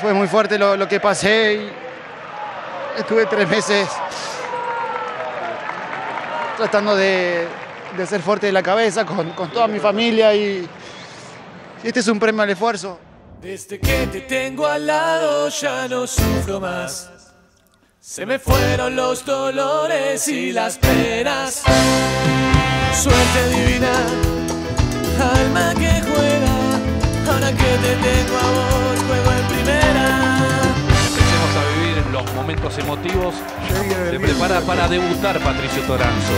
fue muy fuerte lo, lo que pasé y estuve tres meses tratando de, de ser fuerte de la cabeza con, con toda mi familia y, y este es un premio al esfuerzo. Desde que te tengo al lado ya no sufro más. Se me fueron los dolores y las penas. Suerte divina, alma que emotivos. Se prepara para debutar Patricio Toranzo.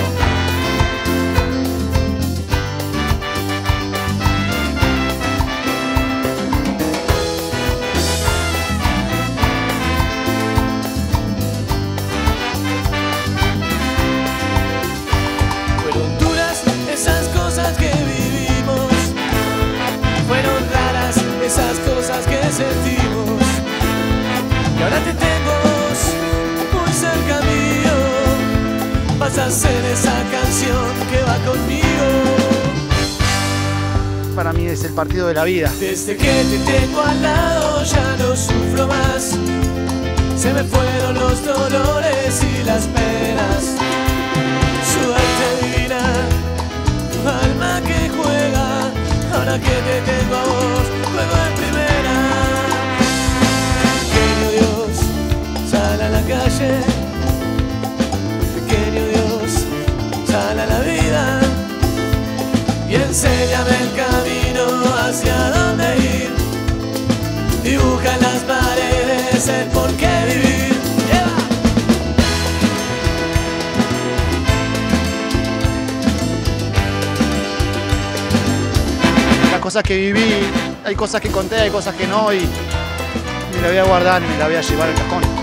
Fueron duras esas cosas que vivimos. Fueron raras esas cosas que sentimos. Y ahora te tengo Vas a ser esa canción que va conmigo. Para mí es el partido de la vida. Desde que te tengo al lado ya no sufro más. Se me fueron los dolores y las penas. Suerte divina, tu alma que juega. Ahora que te tengo a vos, juego en primera. Pequeño Dios, sal a la calle. Dónde ir. Dibuja las paredes el por qué vivir. Lleva. Las cosas que viví, hay cosas que conté, hay cosas que no y me la voy a guardar y me la voy a llevar al cajón.